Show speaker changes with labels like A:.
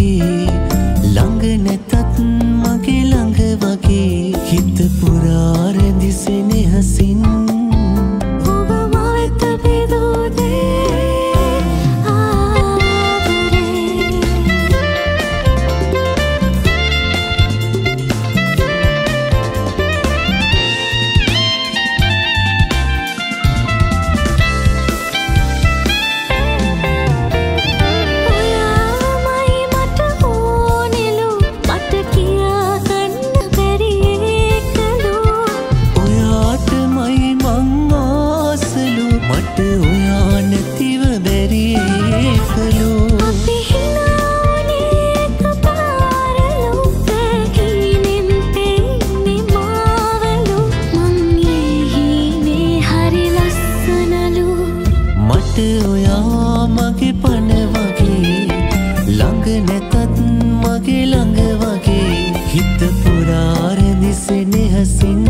A: මගේ පන නැවතත් මගේ ළඟ වගේ හිත පුරාර දිසෙනෙහසින්